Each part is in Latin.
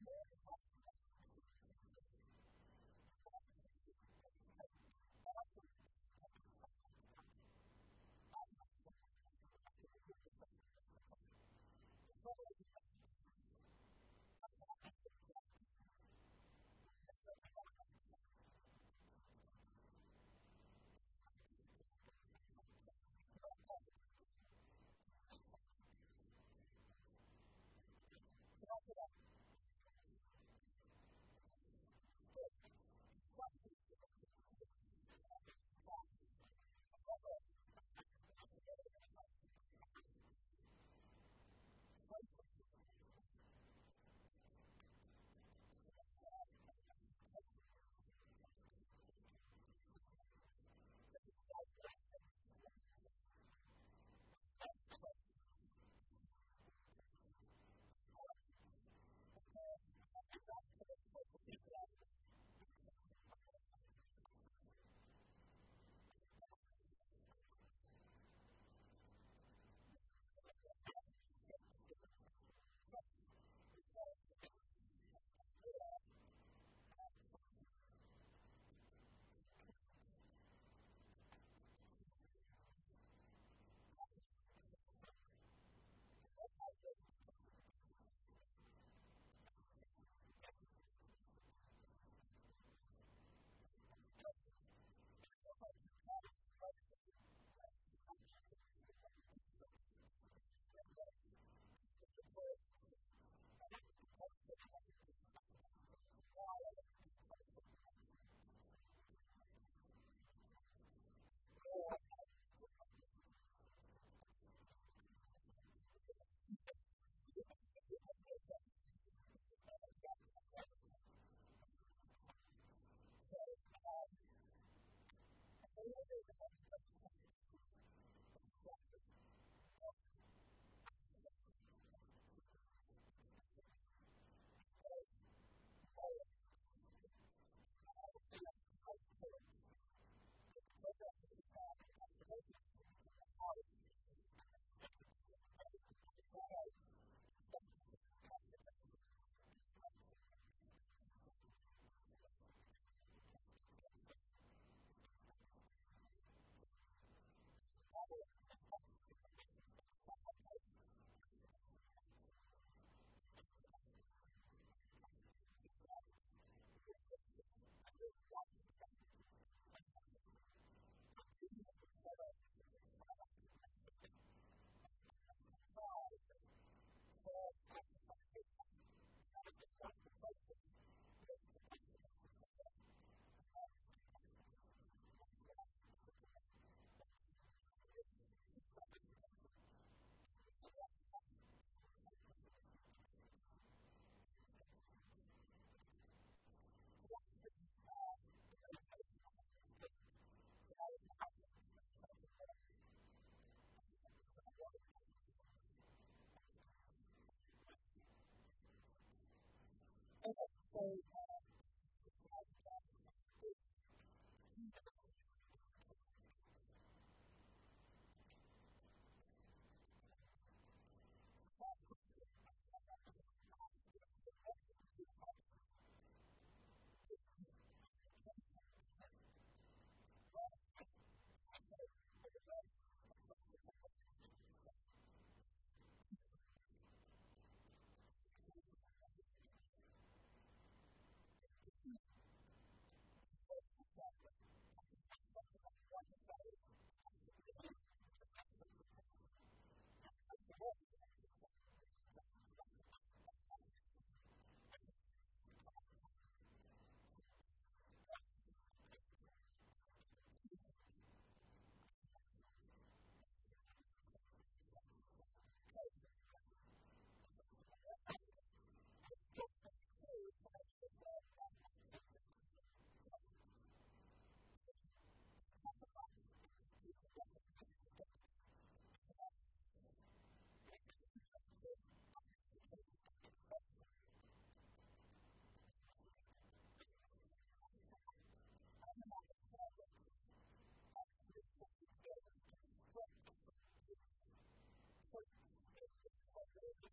Yeah.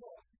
joy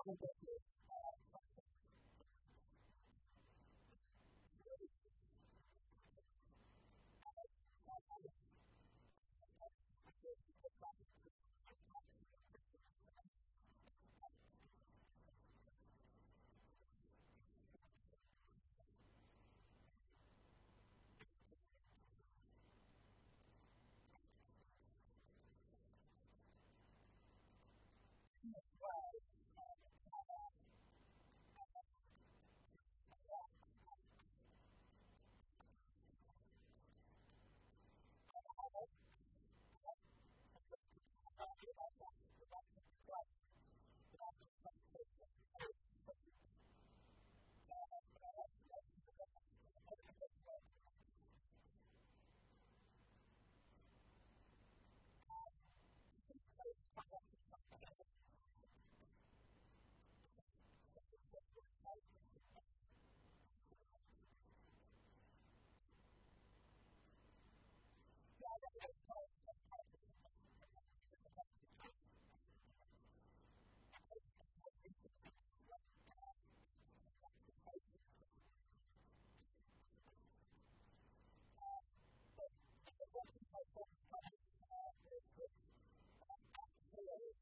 acontecer.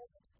moment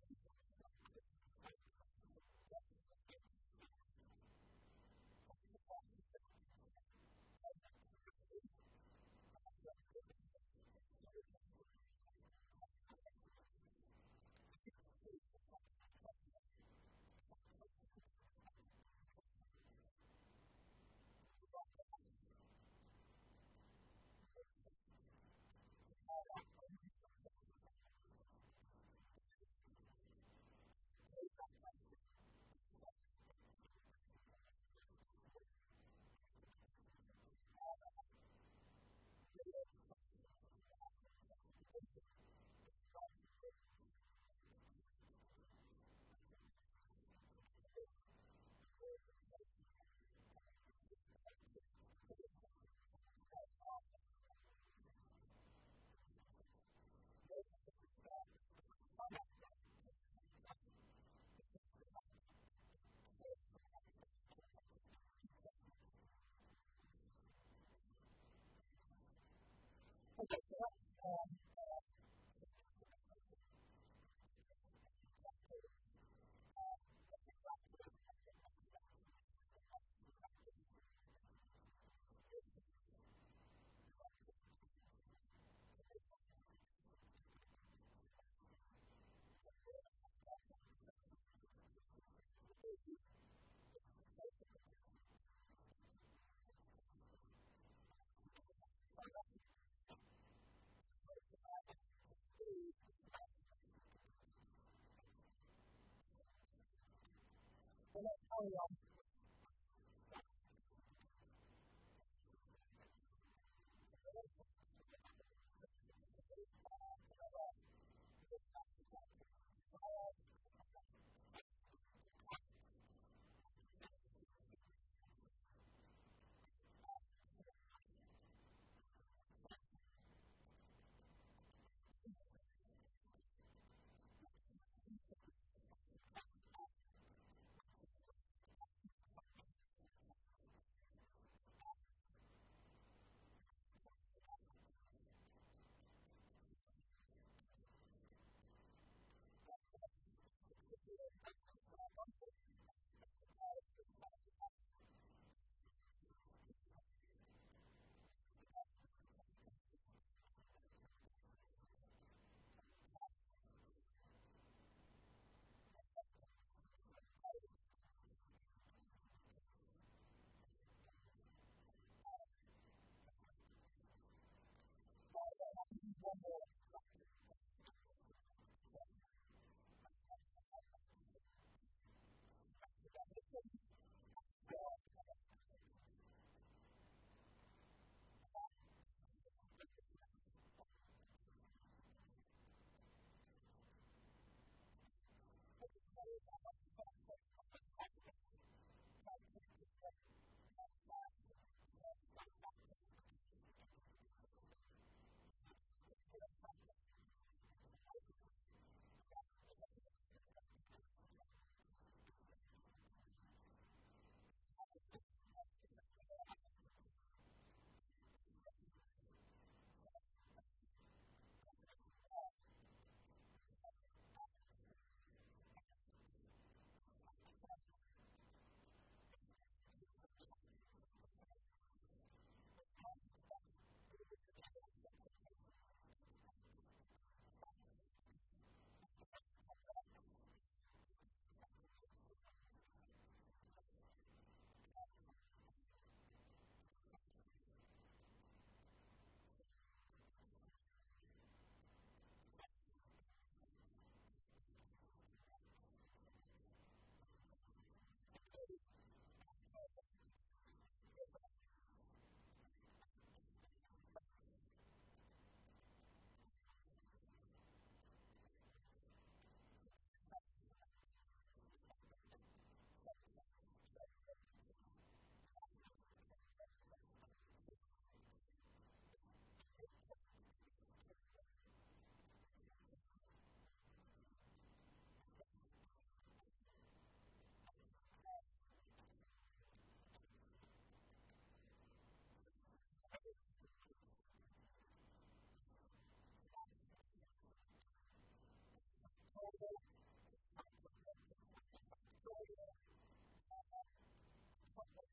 think it's Oh, only what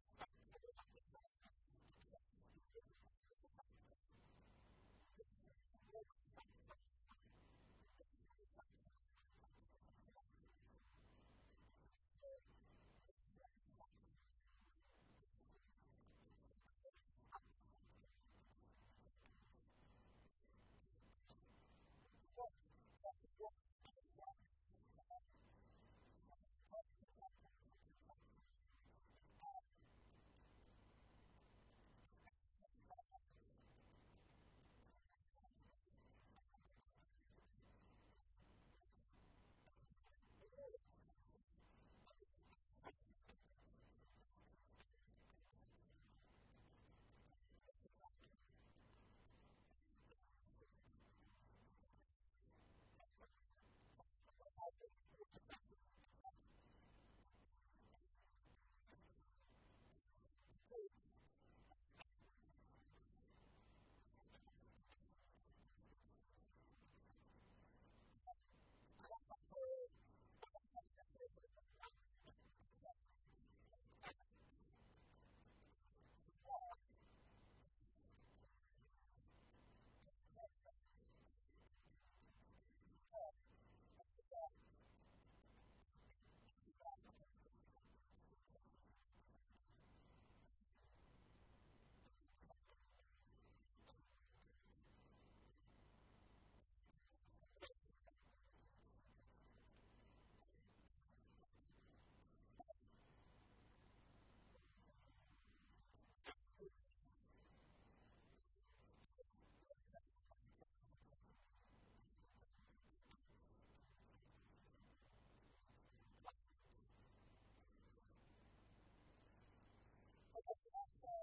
that's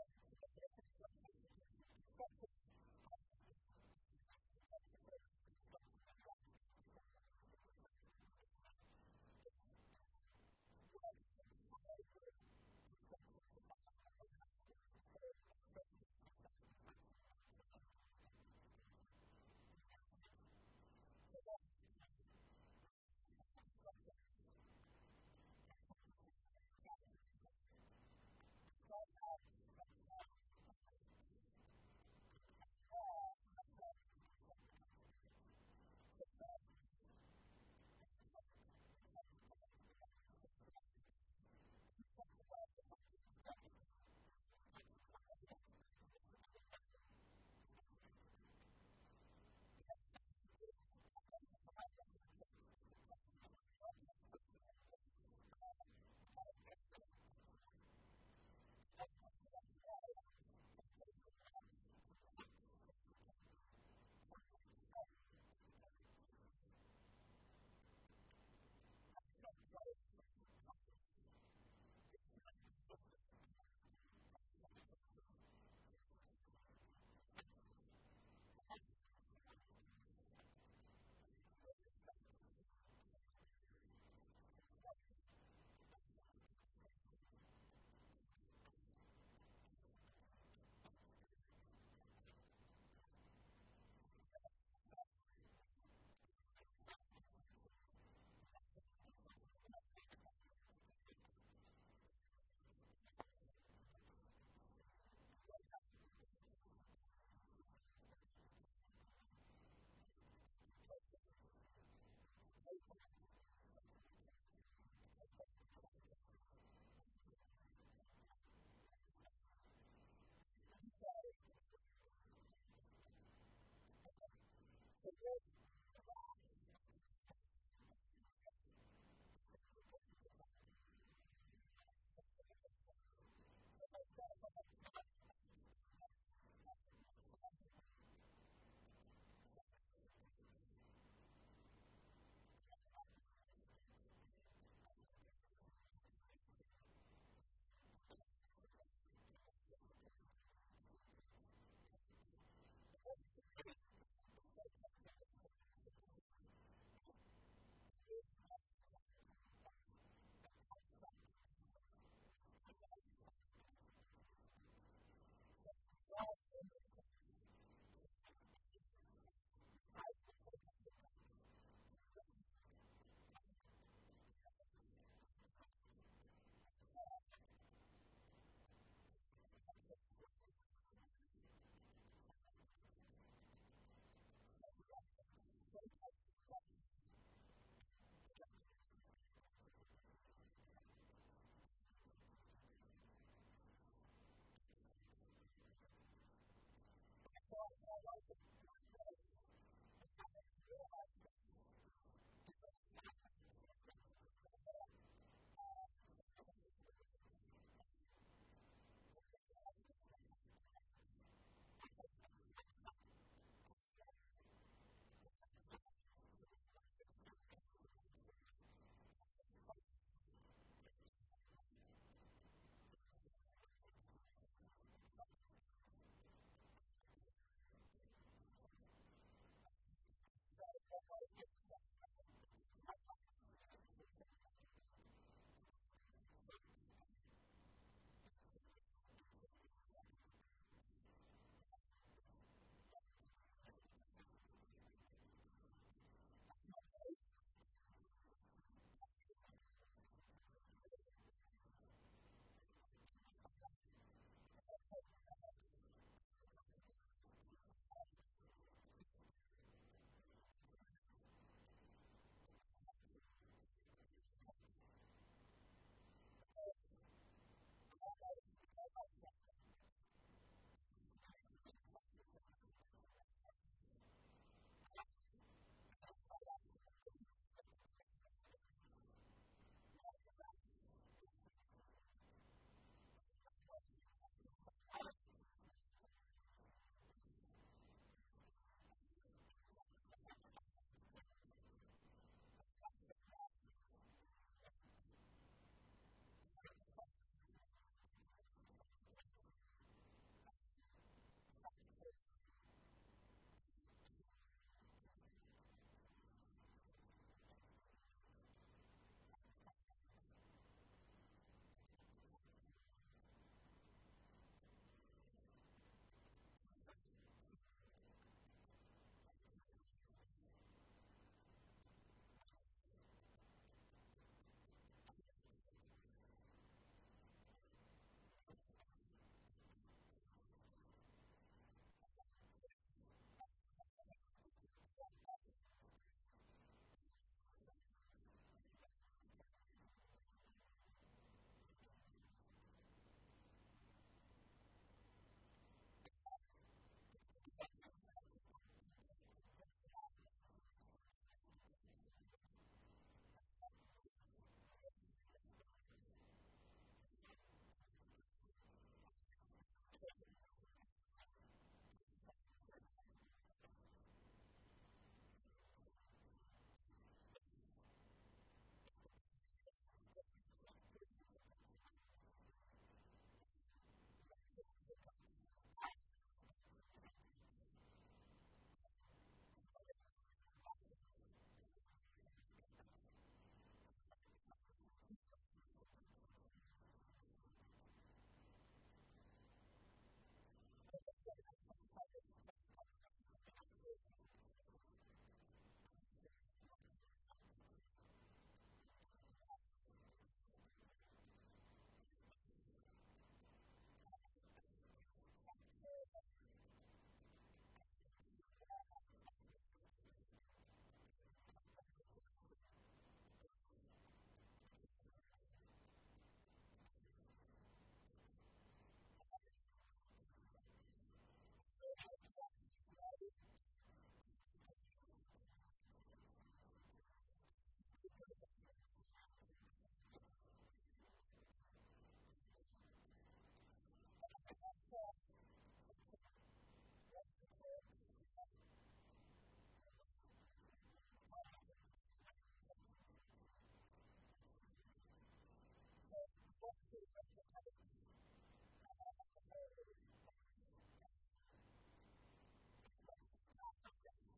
death.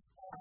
call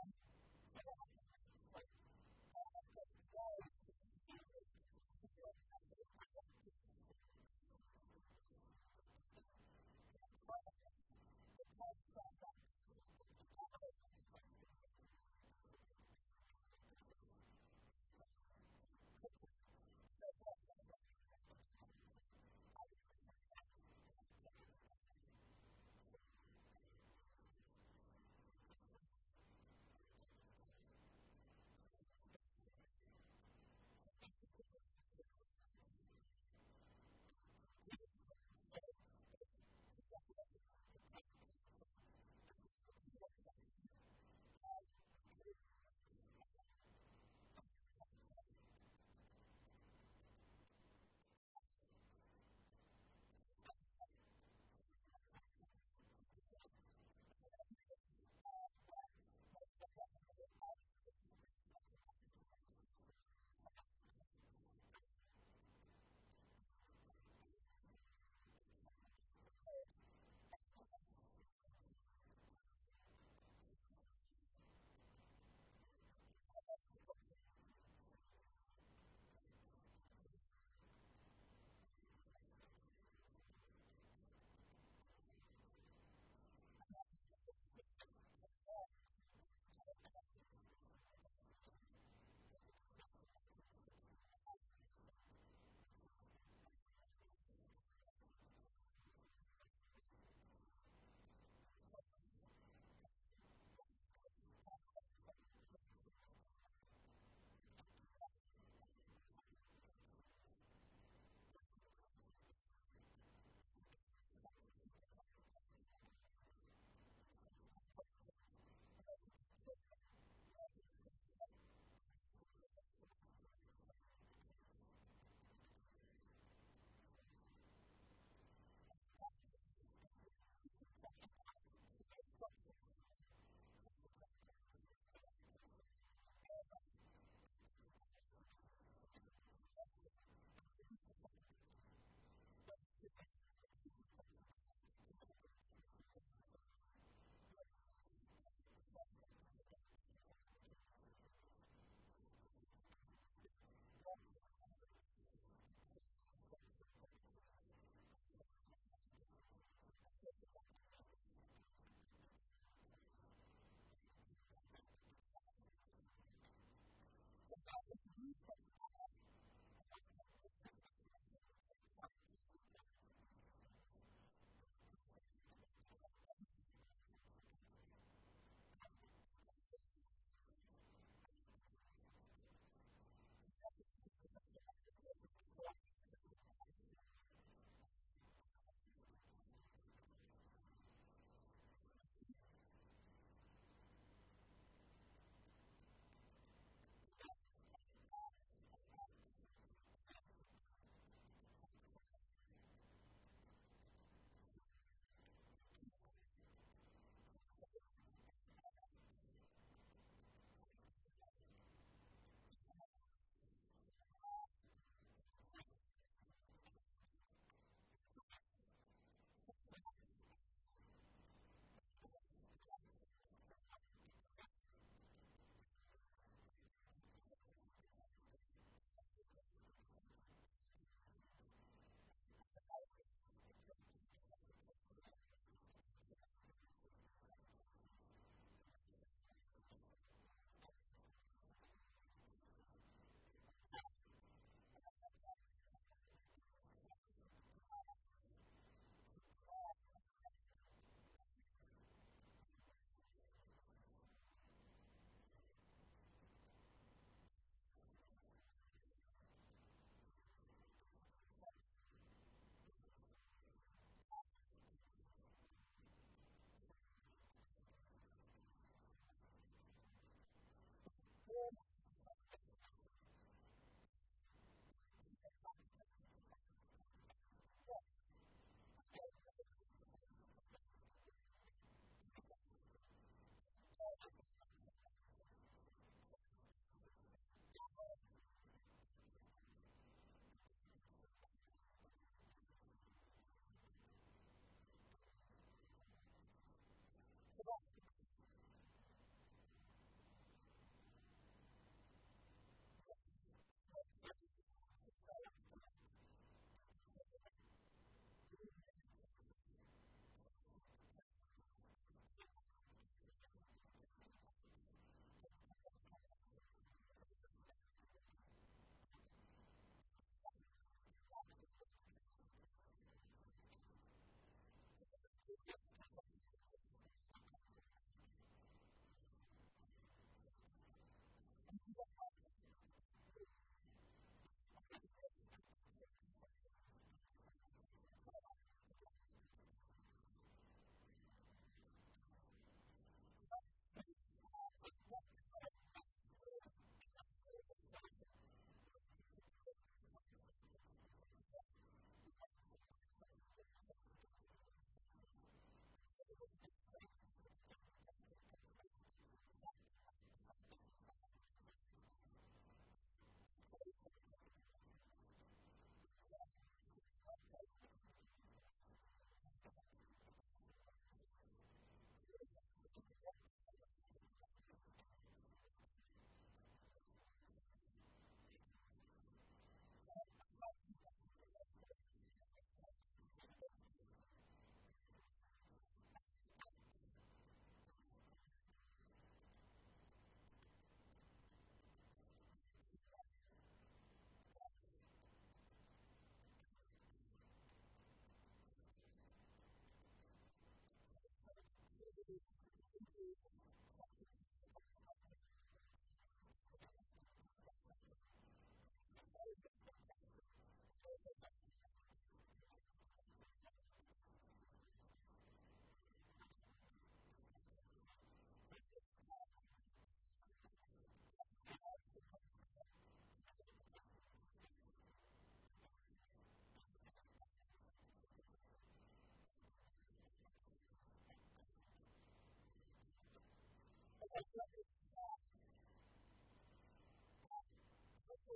Jesus,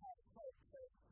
thể thể thể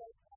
say